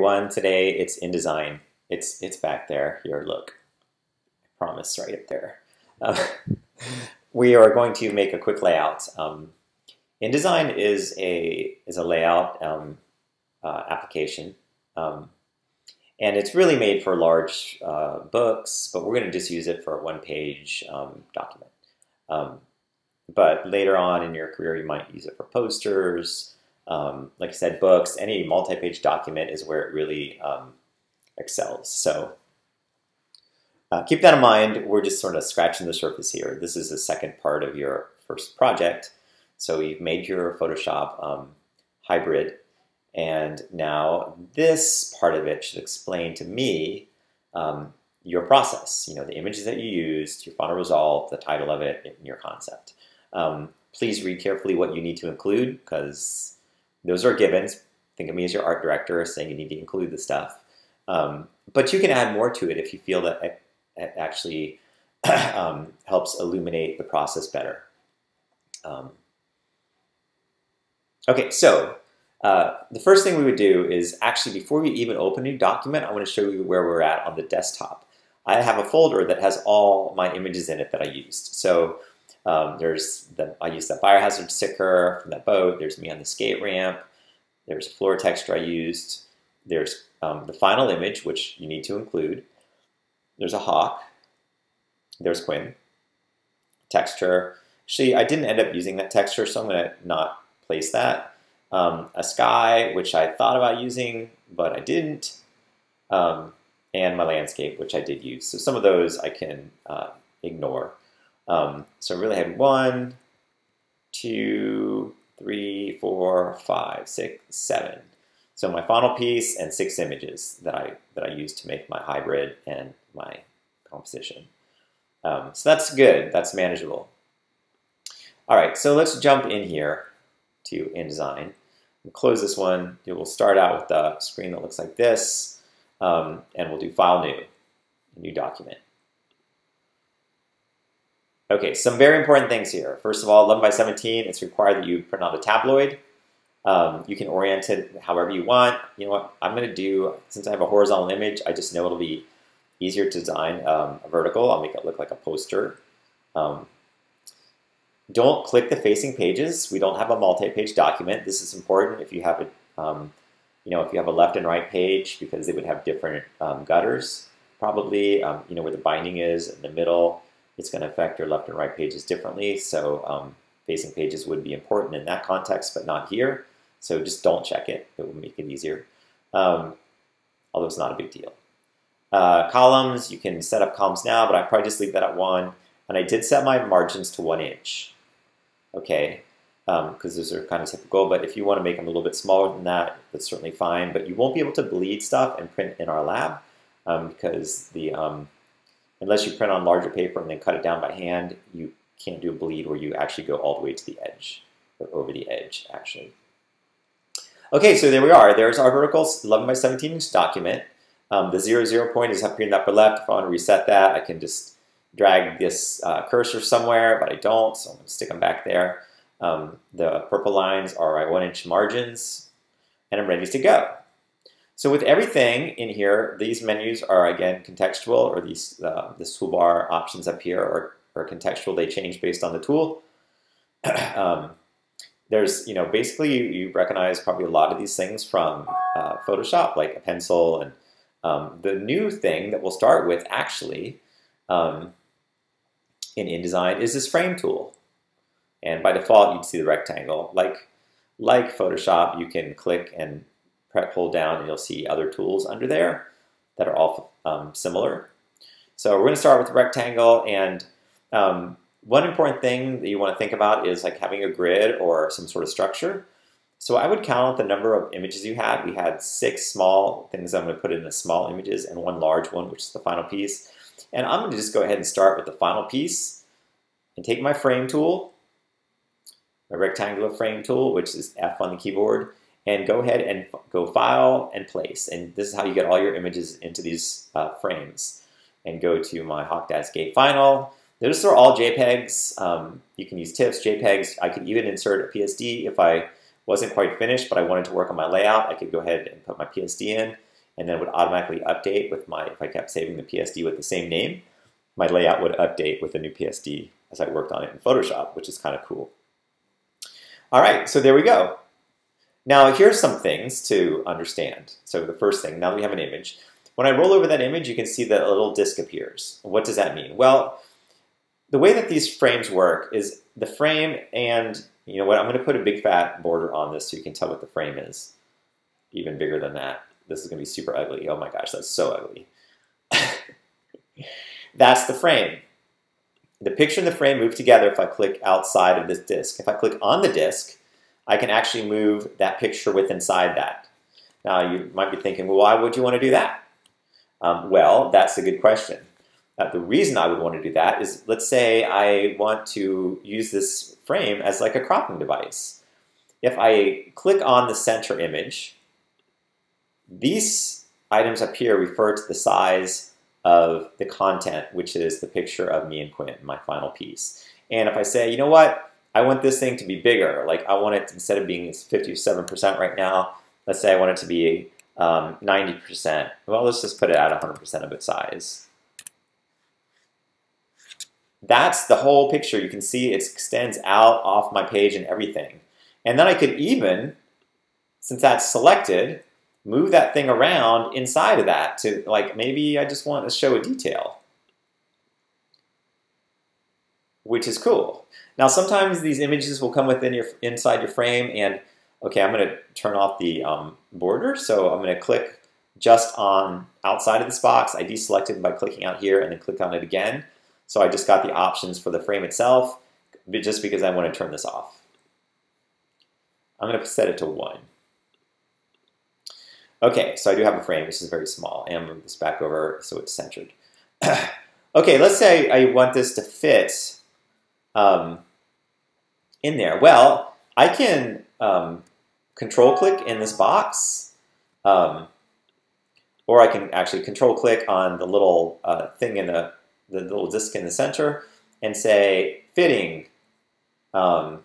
one today. It's InDesign. It's it's back there. Here, look. I promise, right up there. Uh, we are going to make a quick layout. Um, InDesign is a is a layout um, uh, application, um, and it's really made for large uh, books. But we're going to just use it for a one page um, document. Um, but later on in your career, you might use it for posters. Um, like I said, books, any multi-page document is where it really um, excels. So uh, keep that in mind. We're just sort of scratching the surface here. This is the second part of your first project. So you've made your Photoshop um, hybrid, and now this part of it should explain to me um, your process. You know, the images that you used, your final result, the title of it, and your concept. Um, please read carefully what you need to include because those are givens. Think of me as your art director saying you need to include the stuff. Um, but you can add more to it if you feel that it, it actually um, helps illuminate the process better. Um, okay, so uh, the first thing we would do is actually before we even open a new document, I want to show you where we're at on the desktop. I have a folder that has all my images in it that I used. So um, there's the, I used that biohazard sticker from that boat. There's me on the skate ramp. There's a floor texture I used. There's um, the final image, which you need to include. There's a hawk. There's Quinn. Texture. Actually, I didn't end up using that texture, so I'm going to not place that. Um, a sky, which I thought about using, but I didn't. Um, and my landscape, which I did use. So some of those I can uh, ignore. Um, so I really had one, two, three, four, five, six, seven. So my final piece and six images that I that I used to make my hybrid and my composition. Um, so that's good. That's manageable. All right, so let's jump in here to InDesign. We'll close this one. We'll start out with the screen that looks like this, um, and we'll do File New, New Document. Okay, some very important things here. First of all, 11 by 17, it's required that you print out a tabloid. Um, you can orient it however you want. You know what, I'm gonna do, since I have a horizontal image, I just know it'll be easier to design um, a vertical. I'll make it look like a poster. Um, don't click the facing pages. We don't have a multi-page document. This is important if you have a, um, you know, if you have a left and right page because they would have different um, gutters, probably, um, you know, where the binding is in the middle it's going to affect your left and right pages differently. So um, facing pages would be important in that context, but not here. So just don't check it. It will make it easier. Um, although it's not a big deal. Uh, columns, you can set up columns now, but I probably just leave that at one. And I did set my margins to one inch. Okay, because um, those are kind of typical. But if you want to make them a little bit smaller than that, that's certainly fine. But you won't be able to bleed stuff and print in our lab um, because the um, unless you print on larger paper and then cut it down by hand, you can't do a bleed where you actually go all the way to the edge, or over the edge, actually. Okay, so there we are. There's our vertical 11 by 17 inch document. Um, the zero zero point is up here in the upper left. If I want to reset that, I can just drag this uh, cursor somewhere, but I don't, so I'm going to stick them back there. Um, the purple lines are my one inch margins, and I'm ready to go. So with everything in here, these menus are again contextual, or these uh, this toolbar options up here are, are contextual. They change based on the tool. um, there's, you know, basically you, you, recognize probably a lot of these things from uh, Photoshop, like a pencil. And um, the new thing that we'll start with actually um, in InDesign is this frame tool. And by default, you'd see the rectangle. Like, like Photoshop, you can click and hold down and you'll see other tools under there that are all um, similar. So we're going to start with rectangle and um, one important thing that you want to think about is like having a grid or some sort of structure. So I would count the number of images you had. We had six small things I'm going to put in as small images and one large one, which is the final piece. And I'm going to just go ahead and start with the final piece and take my frame tool, my rectangular frame tool, which is F on the keyboard, and go ahead and go file and place. And this is how you get all your images into these uh, frames. And go to my Hawkdad Skate Final. Those are all JPEGs. Um, you can use TIFFs, JPEGs. I could even insert a PSD if I wasn't quite finished, but I wanted to work on my layout. I could go ahead and put my PSD in. and then would automatically update with my, if I kept saving the PSD with the same name, my layout would update with a new PSD as I worked on it in Photoshop, which is kind of cool. All right, so there we go. Now here's some things to understand. So the first thing, now that we have an image, when I roll over that image, you can see that a little disk appears. What does that mean? Well, the way that these frames work is the frame and, you know what, I'm going to put a big fat border on this so you can tell what the frame is. Even bigger than that. This is going to be super ugly. Oh my gosh, that's so ugly. that's the frame. The picture and the frame move together if I click outside of this disk. If I click on the disk, I can actually move that picture with inside that. Now you might be thinking, well, why would you want to do that? Um, well, that's a good question. Uh, the reason I would want to do that is, let's say I want to use this frame as like a cropping device. If I click on the center image, these items up here refer to the size of the content, which is the picture of me and Quinn, my final piece. And if I say, you know what, I want this thing to be bigger, like I want it, instead of being 57% right now, let's say I want it to be um, 90%. Well, let's just put it at 100% of its size. That's the whole picture. You can see it extends out off my page and everything. And then I could even, since that's selected, move that thing around inside of that to like maybe I just want to show a detail. Which is cool. Now sometimes these images will come within your inside your frame and okay, I'm going to turn off the um, border. So I'm going to click just on outside of this box. I deselected by clicking out here and then click on it again. So I just got the options for the frame itself just because I want to turn this off. I'm going to set it to 1. Okay, so I do have a frame, which is very small. And move this back over so it's centered. okay, let's say I want this to fit um, in there. Well, I can um, control click in this box, um, or I can actually control click on the little uh, thing in the, the little disk in the center and say fitting, um,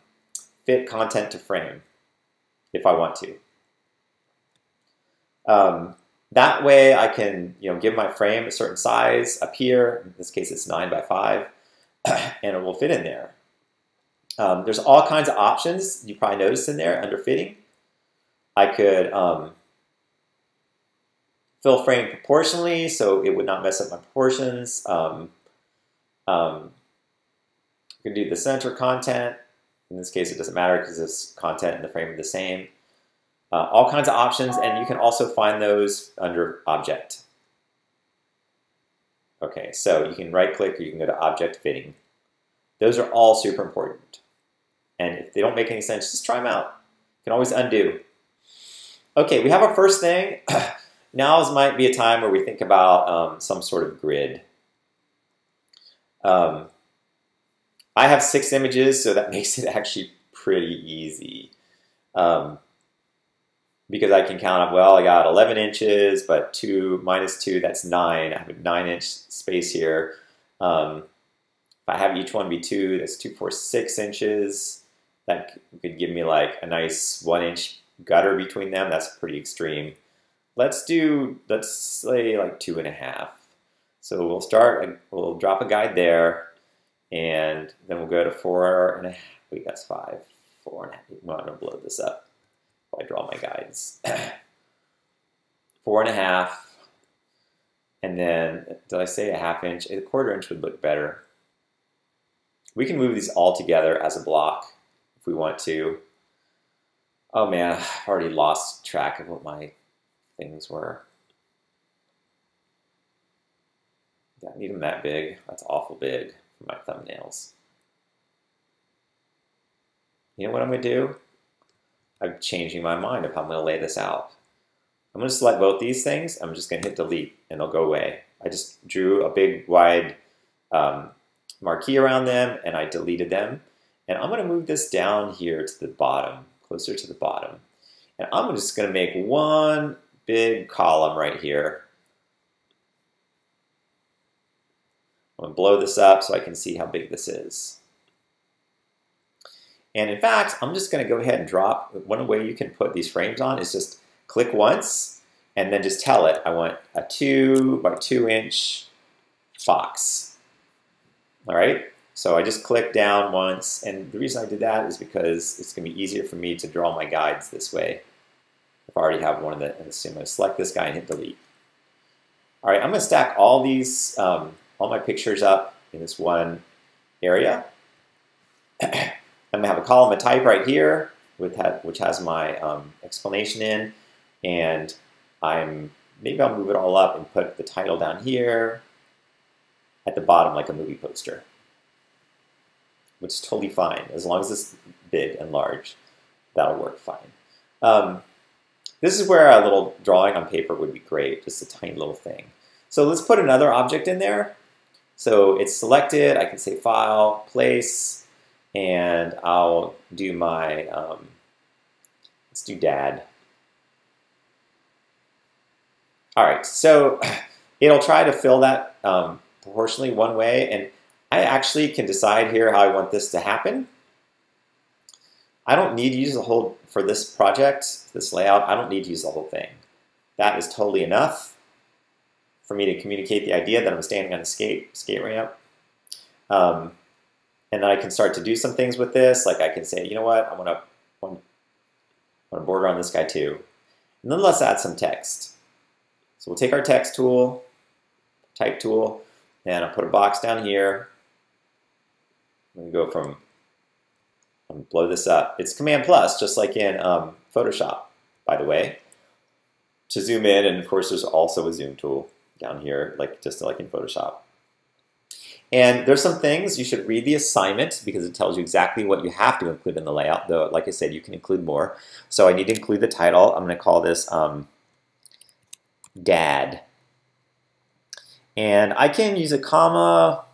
fit content to frame if I want to. Um, that way I can you know, give my frame a certain size up here. In this case, it's 9 by 5, and it will fit in there. Um, there's all kinds of options you probably noticed in there under fitting. I could um, fill frame proportionally so it would not mess up my proportions. Um, um, you can do the center content. In this case, it doesn't matter because this content and the frame are the same. Uh, all kinds of options, and you can also find those under Object. Okay, so you can right-click or you can go to Object Fitting. Those are all super important. And if they don't make any sense, just try them out. You can always undo. Okay, we have our first thing. now is might be a time where we think about um, some sort of grid. Um, I have six images, so that makes it actually pretty easy. Um, because I can count up, well, I got 11 inches, but 2 minus 2, that's 9. I have a 9 inch space here. Um, if I have each one be 2, that's 2, 4, 6 inches. That could give me like a nice 1 inch gutter between them. That's pretty extreme. Let's do, let's say like 2.5. So we'll start, we'll drop a guide there, and then we'll go to 4 and a half. Wait, that's 5. 4 and. Well, I'm going to blow this up. I draw my guides. Four and a half, and then, did I say a half inch? A quarter inch would look better. We can move these all together as a block if we want to. Oh man, I've already lost track of what my things were. Yeah, I need them that big. That's awful big for my thumbnails. You know what I'm going to do? I'm changing my mind of how I'm going to lay this out. I'm going to select both these things. I'm just going to hit delete and they'll go away. I just drew a big wide um, marquee around them and I deleted them. And I'm going to move this down here to the bottom, closer to the bottom. And I'm just going to make one big column right here. I'm going to blow this up so I can see how big this is. And in fact, I'm just going to go ahead and drop, one way you can put these frames on is just click once, and then just tell it I want a two by two inch box. All right, so I just click down once, and the reason I did that is because it's gonna be easier for me to draw my guides this way. If I already have one of the, so I'm gonna select this guy and hit delete. All right, I'm gonna stack all these, um, all my pictures up in this one area. I'm gonna have a column of type right here, with that which has my um, explanation in, and I'm maybe I'll move it all up and put the title down here at the bottom like a movie poster, which is totally fine as long as it's big and large. That'll work fine. Um, this is where a little drawing on paper would be great, just a tiny little thing. So let's put another object in there. So it's selected, I can say file, place, and I'll do my, um, let's do dad. All right, so it'll try to fill that um, proportionally one way, and I actually can decide here how I want this to happen. I don't need to use the whole, for this project, this layout, I don't need to use the whole thing. That is totally enough for me to communicate the idea that I'm standing on a skate, skate ramp. Um, and then I can start to do some things with this, like I can say, you know what, I want to want, to border on this guy too. And then let's add some text. So we'll take our text tool, type tool, and I'll put a box down here. We go from, and blow this up. It's Command plus, just like in um, Photoshop, by the way, to zoom in. And of course, there's also a zoom tool down here, like just like in Photoshop. And there's some things you should read the assignment because it tells you exactly what you have to include in the layout. Though, like I said, you can include more. So I need to include the title. I'm going to call this um, dad. And I can use a comma,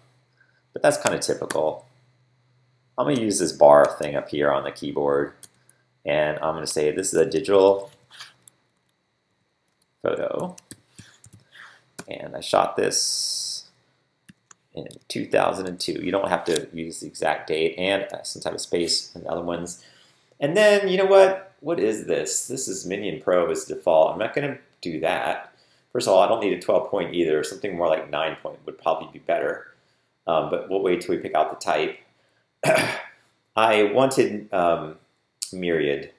but that's kind of typical. I'm going to use this bar thing up here on the keyboard. And I'm going to say this is a digital photo. And I shot this in 2002. You don't have to use the exact date and some type of space and other ones. And then, you know what? What is this? This is Minion Pro as default. I'm not going to do that. First of all, I don't need a 12 point either. Something more like 9 point would probably be better. Um, but we'll wait till we pick out the type. I wanted um, Myriad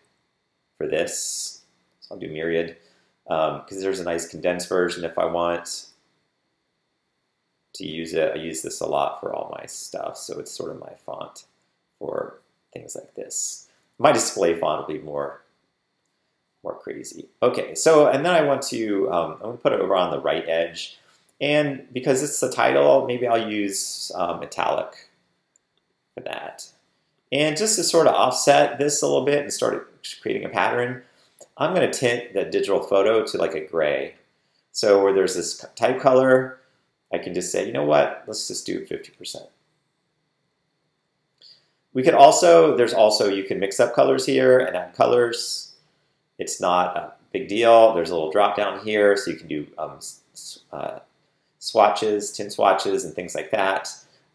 for this. So I'll do Myriad because um, there's a nice condensed version if I want to use it. I use this a lot for all my stuff, so it's sort of my font for things like this. My display font will be more more crazy. Okay, so, and then I want to, um, I'm to put it over on the right edge. And because it's the title, maybe I'll use um, metallic for that. And just to sort of offset this a little bit and start creating a pattern, I'm going to tint the digital photo to like a gray. So where there's this type color, I can just say, you know what, let's just do 50%. We could also, there's also, you can mix up colors here and add colors. It's not a big deal. There's a little drop down here, so you can do um, uh, swatches, tint swatches, and things like that,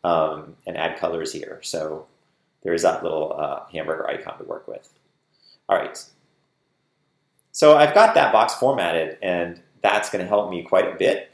um, and add colors here. So there's that little uh, hamburger icon to work with. All right. So I've got that box formatted, and that's going to help me quite a bit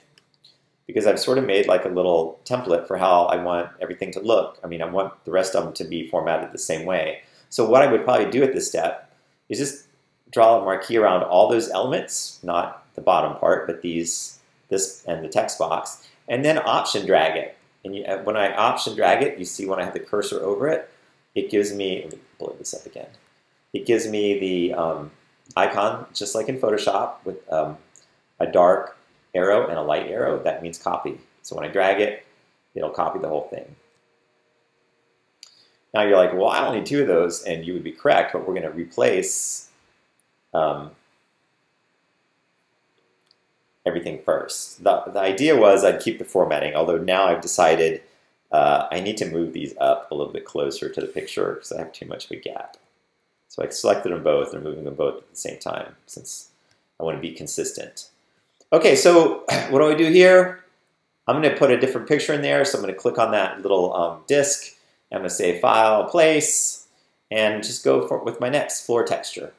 because I've sort of made like a little template for how I want everything to look. I mean, I want the rest of them to be formatted the same way. So what I would probably do at this step is just draw a marquee around all those elements, not the bottom part, but these, this and the text box, and then option drag it. And you, when I option drag it, you see when I have the cursor over it, it gives me, let me blow this up again. It gives me the um, icon, just like in Photoshop, with um, a dark arrow and a light arrow. That means copy. So when I drag it, it'll copy the whole thing. Now you're like, well, I don't need two of those, and you would be correct, but we're going to replace um, everything first. The, the idea was I'd keep the formatting, although now I've decided uh, I need to move these up a little bit closer to the picture because I have too much of a gap. So I selected them both and moving them both at the same time since I want to be consistent. Okay, so what do I do here? I'm going to put a different picture in there. So I'm going to click on that little um, disk. I'm going to say File, Place, and just go for, with my next floor texture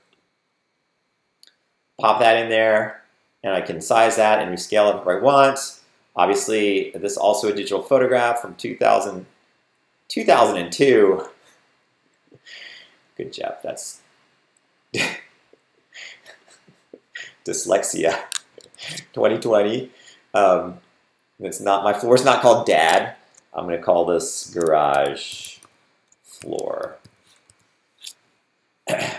pop that in there. And I can size that and rescale it if I want. Obviously, this is also a digital photograph from 2000, 2002. Good job. That's dyslexia 2020. Um, it's not my floor is not called dad. I'm going to call this garage floor. I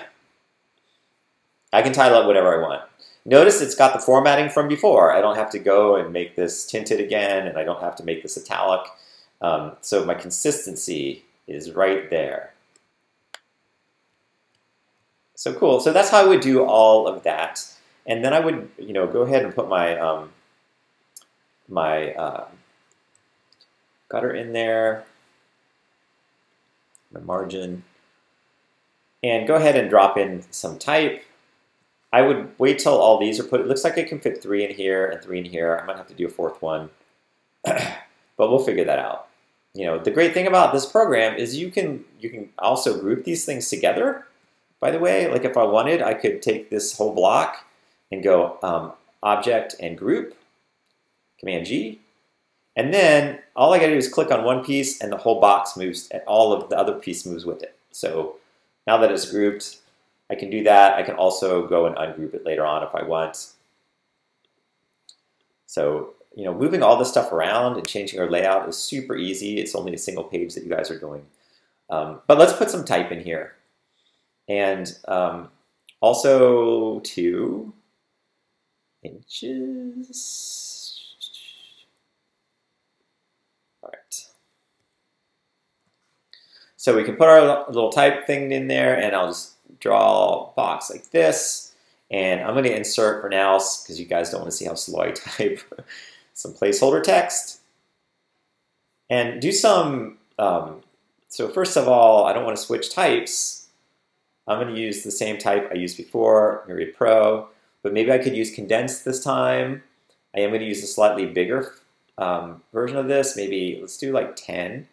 can title it whatever I want. Notice it's got the formatting from before. I don't have to go and make this tinted again, and I don't have to make this italic. Um, so my consistency is right there. So cool. So that's how I would do all of that. And then I would, you know, go ahead and put my um, my uh, gutter in there, my margin, and go ahead and drop in some type. I would wait till all these are put. It looks like I can fit three in here and three in here. I might have to do a fourth one, but we'll figure that out. You know, the great thing about this program is you can you can also group these things together. By the way, like if I wanted, I could take this whole block and go um, object and group, Command G, and then all I gotta do is click on one piece and the whole box moves, and all of the other piece moves with it. So now that it's grouped, I can do that. I can also go and ungroup it later on if I want. So, you know, moving all this stuff around and changing our layout is super easy. It's only a single page that you guys are doing. Um, but let's put some type in here. And um, also two inches. All right. So we can put our little type thing in there and I'll just draw a box like this. And I'm going to insert for now, because you guys don't want to see how slow I type, some placeholder text. And do some, um, so first of all, I don't want to switch types. I'm going to use the same type I used before, Myriad Pro, but maybe I could use condensed this time. I am going to use a slightly bigger um, version of this, maybe let's do like 10,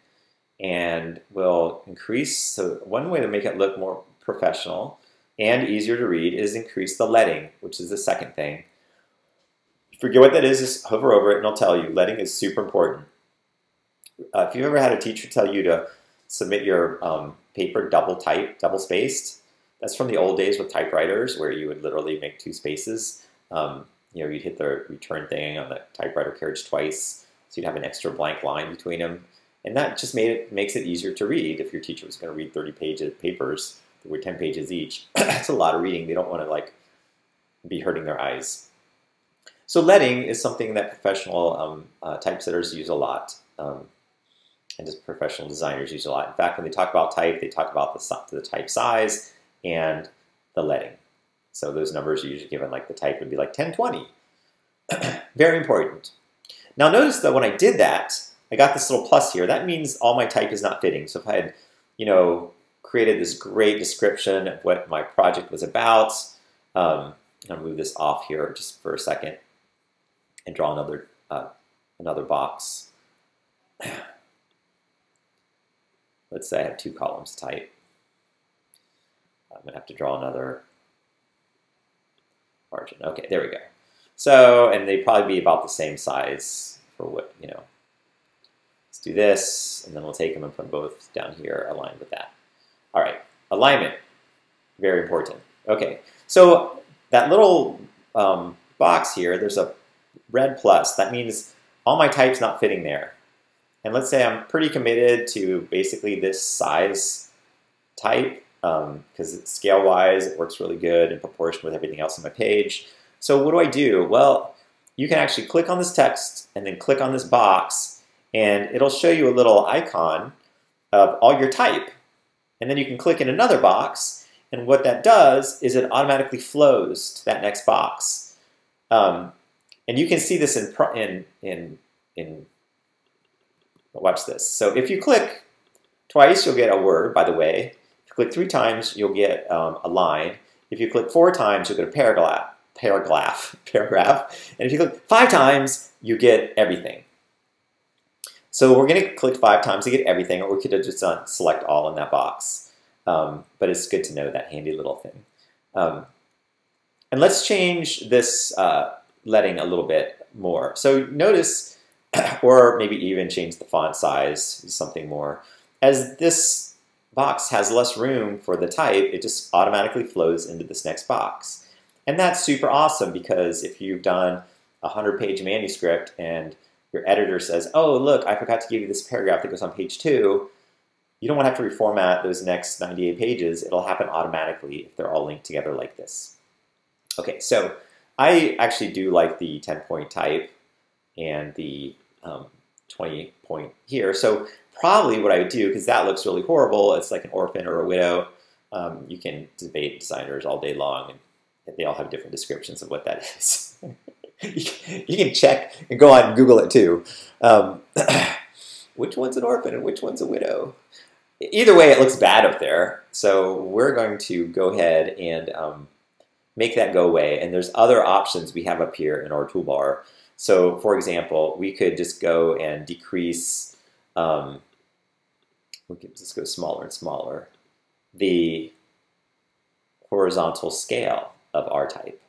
and we'll increase. So one way to make it look more professional and easier to read is increase the leading, which is the second thing. Forget what that is, just hover over it and it'll tell you. Leading is super important. Uh, if you've ever had a teacher tell you to submit your um, paper double type, double spaced, that's from the old days with typewriters where you would literally make two spaces. Um, you know, you'd hit the return thing on the typewriter carriage twice, so you'd have an extra blank line between them. And that just made it makes it easier to read if your teacher was going to read 30 pages papers were 10 pages each. That's a lot of reading. They don't want to like be hurting their eyes. So leading is something that professional um, uh, typesetters use a lot, um, and just professional designers use a lot. In fact, when they talk about type, they talk about the, the type size and the leading. So those numbers are usually given like the type would be like 1020. Very important. Now notice that when I did that, I got this little plus here. That means all my type is not fitting. So if I had, you know, created this great description of what my project was about. Um, I'll move this off here just for a second and draw another uh, another box. Let's say I have two columns type. I'm gonna have to draw another margin. Okay, there we go. So, and they'd probably be about the same size for what, you know. Let's do this, and then we'll take them and put them both down here aligned with that. All right, alignment, very important. Okay, so that little um, box here, there's a red plus. That means all my type's not fitting there. And let's say I'm pretty committed to basically this size type because um, scale-wise, it works really good in proportion with everything else on my page. So what do I do? Well, you can actually click on this text and then click on this box and it'll show you a little icon of all your type. And then you can click in another box, and what that does is it automatically flows to that next box. Um, and you can see this in, in, in, in, watch this. So if you click twice, you'll get a word, by the way. If you click three times, you'll get um, a line. If you click four times, you'll get a paragraph, paragraph, paragraph. And if you click five times, you get everything. So we're going to click five times to get everything, or we could have just done select all in that box. Um, but it's good to know that handy little thing. Um, and let's change this uh, leading a little bit more. So notice, or maybe even change the font size something more. As this box has less room for the type, it just automatically flows into this next box. And that's super awesome because if you've done a 100-page manuscript and your editor says, oh, look, I forgot to give you this paragraph that goes on page two, you don't want to have to reformat those next 98 pages. It'll happen automatically if they're all linked together like this. Okay, so I actually do like the 10 point type and the um, 20 point here. So probably what I would do, because that looks really horrible, it's like an orphan or a widow. Um, you can debate designers all day long, and they all have different descriptions of what that is. you can check and go on and Google it too. Um, which one's an orphan and which one's a widow? Either way, it looks bad up there. So we're going to go ahead and um, make that go away. And there's other options we have up here in our toolbar. So for example, we could just go and decrease, um, just go smaller and smaller, the horizontal scale of our type.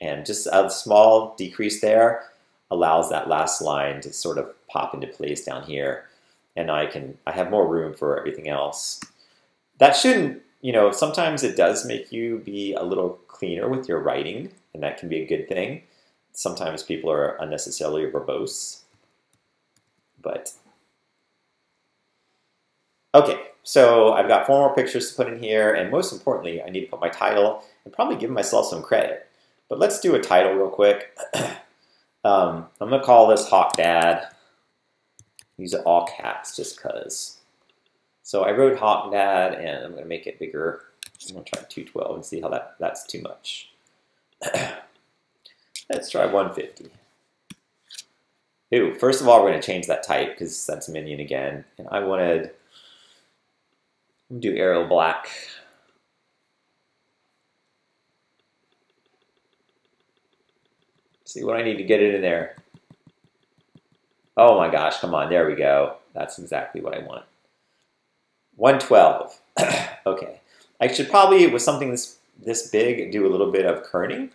And just a small decrease there allows that last line to sort of pop into place down here. And I can, I have more room for everything else. That shouldn't, you know, sometimes it does make you be a little cleaner with your writing, and that can be a good thing. Sometimes people are unnecessarily verbose, but okay. So I've got four more pictures to put in here, and most importantly, I need to put my title and probably give myself some credit. But let's do a title real quick. um, I'm going to call this Hawk Dad. Use it all caps just because. So I wrote Hawk Dad, and I'm going to make it bigger. I'm going to try 212 and see how that, that's too much. Let's try 150. Ooh, first of all, we're going to change that type because that's minion again. And I wanted, do Arial black. See what I need to get it in there. Oh my gosh, come on, there we go. That's exactly what I want. 112. okay. I should probably, with something this, this big, do a little bit of kerning,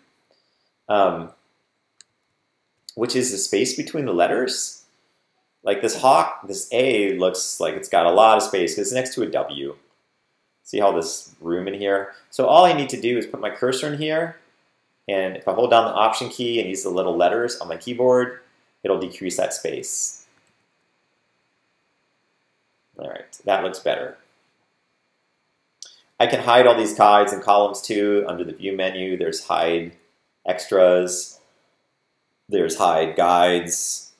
um, which is the space between the letters. Like this hawk, this A looks like it's got a lot of space because it's next to a W. See all this room in here? So all I need to do is put my cursor in here, and if I hold down the Option key and use the little letters on my keyboard, it'll decrease that space. All right, that looks better. I can hide all these guides and columns too under the view menu. There's hide extras. There's hide guides.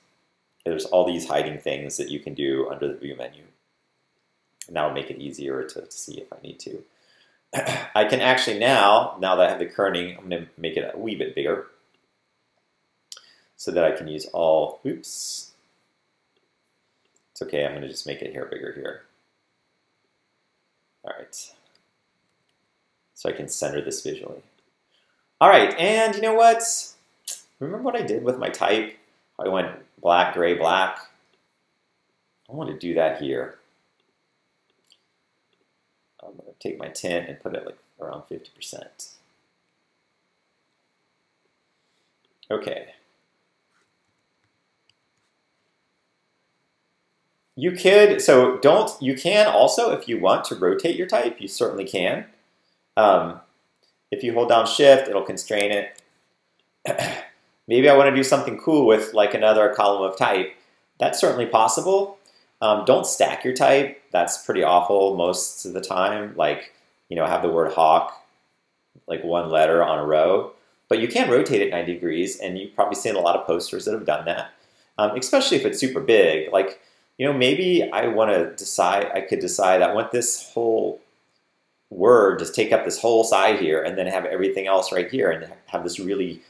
There's all these hiding things that you can do under the view menu. And that will make it easier to, to see if I need to. I can actually now, now that I have the kerning, I'm going to make it a wee bit bigger so that I can use all, oops. It's okay, I'm going to just make it here bigger here. All right so I can center this visually. All right, and you know what? Remember what I did with my type? I went black, gray, black. I want to do that here. I'm going to take my tint and put it like around 50%. Okay. You could, so don't, you can also, if you want to rotate your type, you certainly can. Um, if you hold down shift, it'll constrain it. Maybe I want to do something cool with like another column of type. That's certainly possible. Um, don't stack your type. That's pretty awful most of the time. Like, you know, have the word hawk, like one letter on a row. But you can rotate it 90 degrees, and you've probably seen a lot of posters that have done that, um, especially if it's super big. Like, you know, maybe I want to decide, I could decide I want this whole word just take up this whole side here and then have everything else right here and have this really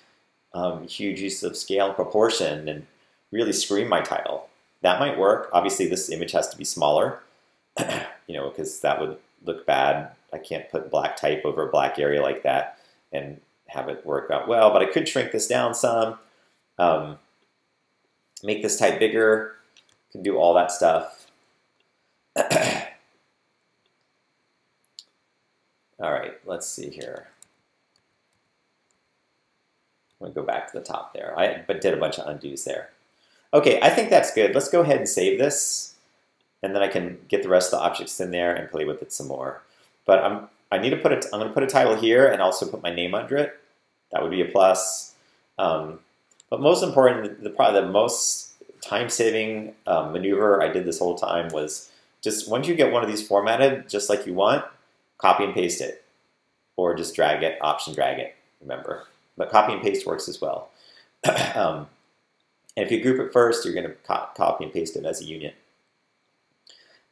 um, huge use of scale and proportion and really scream my title. That might work. Obviously, this image has to be smaller, you know, because that would look bad. I can't put black type over a black area like that and have it work out well, but I could shrink this down some, um, make this type bigger, can do all that stuff. All right, let's see here. I'm to go back to the top there. I but did a bunch of undos there. Okay, I think that's good. Let's go ahead and save this, and then I can get the rest of the objects in there and play with it some more. But I'm I need to put it. I'm going to put a title here and also put my name under it. That would be a plus. Um, but most important, the probably the most time-saving um, maneuver I did this whole time was just once you get one of these formatted just like you want, copy and paste it, or just drag it, option drag it. Remember, but copy and paste works as well. um, and if you group it first, you're going to co copy and paste it as a union.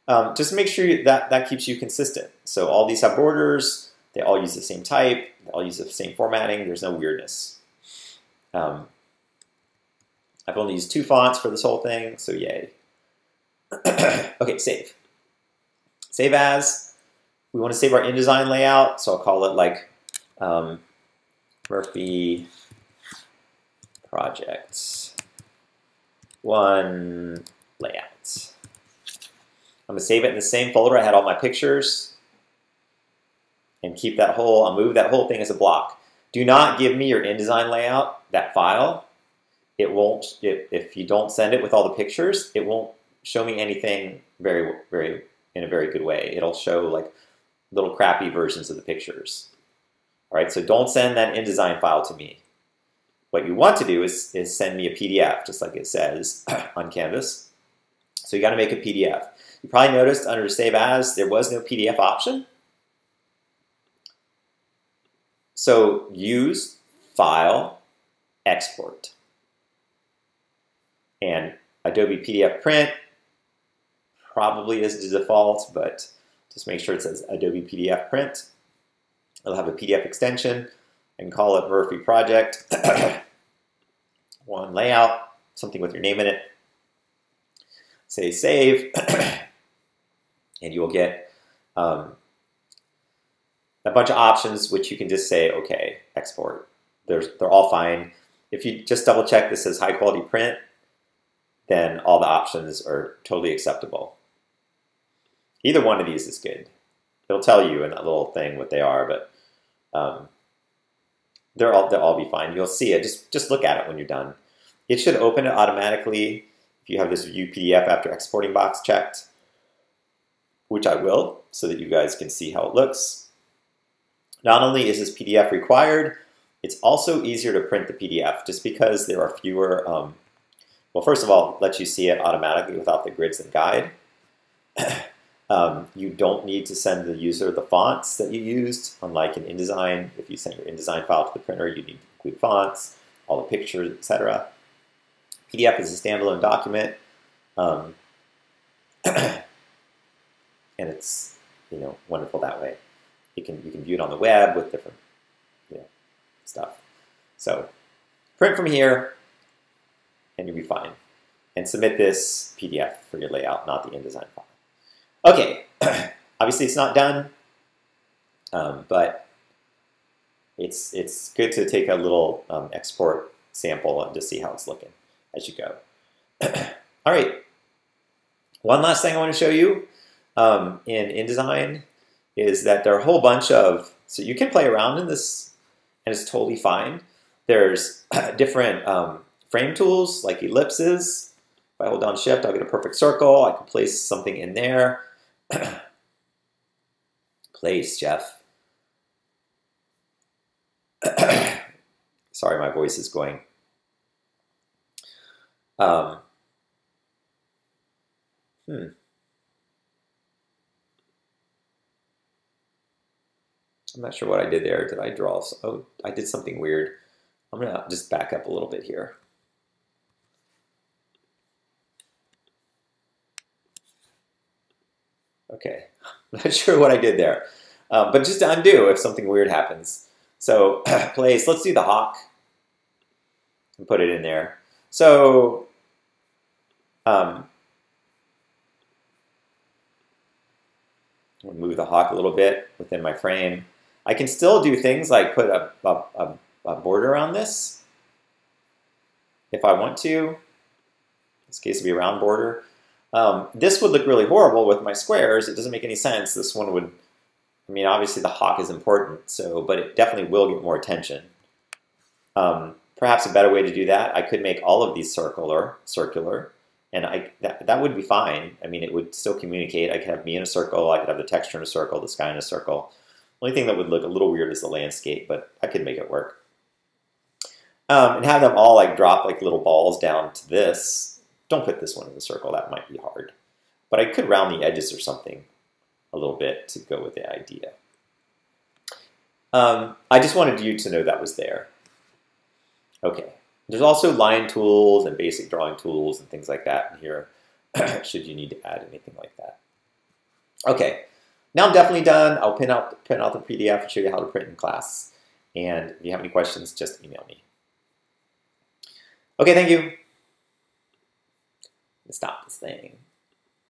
Um, just make sure that that keeps you consistent. So all these have borders. They all use the same type. They all use the same formatting. There's no weirdness. Um, I've only used two fonts for this whole thing, so yay. okay, save. Save as. We want to save our InDesign layout, so I'll call it like um, Murphy projects one layout. I'm gonna save it in the same folder I had all my pictures and keep that whole, I'll move that whole thing as a block. Do not give me your InDesign layout, that file. It won't, it, if you don't send it with all the pictures, it won't show me anything very, very, in a very good way. It'll show like little crappy versions of the pictures. All right, so don't send that InDesign file to me. What you want to do is, is send me a PDF, just like it says on Canvas. So you got to make a PDF. You probably noticed under Save As, there was no PDF option. So use File, Export. And Adobe PDF Print probably is the default, but just make sure it says Adobe PDF Print. It'll have a PDF extension and call it Murphy Project. One layout, something with your name in it. Say save, and you will get um, a bunch of options which you can just say, okay, export. There's, they're all fine. If you just double check this says high quality print, then all the options are totally acceptable. Either one of these is good. It'll tell you in that little thing what they are, but um, they're all, they'll all be fine. You'll see it. Just, just look at it when you're done. It should open it automatically if you have this view PDF after exporting box checked, which I will, so that you guys can see how it looks. Not only is this PDF required, it's also easier to print the PDF just because there are fewer, um, well, first of all, lets you see it automatically without the grids and guide. Um, you don't need to send the user the fonts that you used, unlike in InDesign. If you send your InDesign file to the printer, you need to include fonts, all the pictures, etc. PDF is a standalone document, um, and it's you know wonderful that way. You can you can view it on the web with different you know, stuff. So print from here, and you'll be fine. And submit this PDF for your layout, not the InDesign file. Okay, obviously it's not done, um, but it's, it's good to take a little um, export sample and just see how it's looking as you go. All right, one last thing I want to show you um, in InDesign is that there are a whole bunch of, so you can play around in this and it's totally fine. There's different um, frame tools like ellipses. If I hold down shift, I'll get a perfect circle. I can place something in there. Place, Jeff. Sorry, my voice is going. Um, hmm. I'm not sure what I did there. Did I draw? Oh, I did something weird. I'm to just back up a little bit here. Okay, I'm not sure what I did there. Um, but just to undo if something weird happens. So place, let's do the hawk and put it in there. So um, move the hawk a little bit within my frame. I can still do things like put a, a, a border on this if I want to. In this case, would be a round border. Um, this would look really horrible with my squares. It doesn't make any sense. This one would, I mean, obviously the hawk is important, so, but it definitely will get more attention. Um, perhaps a better way to do that, I could make all of these circular, circular, and I that, that would be fine. I mean, it would still communicate. I could have me in a circle. I could have the texture in a circle, the sky in a circle. Only thing that would look a little weird is the landscape, but I could make it work. Um, and have them all like drop like little balls down to this. Don't put this one in the circle. That might be hard. But I could round the edges or something a little bit to go with the idea. Um, I just wanted you to know that was there. Okay. There's also line tools and basic drawing tools and things like that in here, should you need to add anything like that. Okay, now I'm definitely done. I'll print out, print out the PDF and show you how to print in class. And if you have any questions, just email me. Okay, thank you. Stop this thing.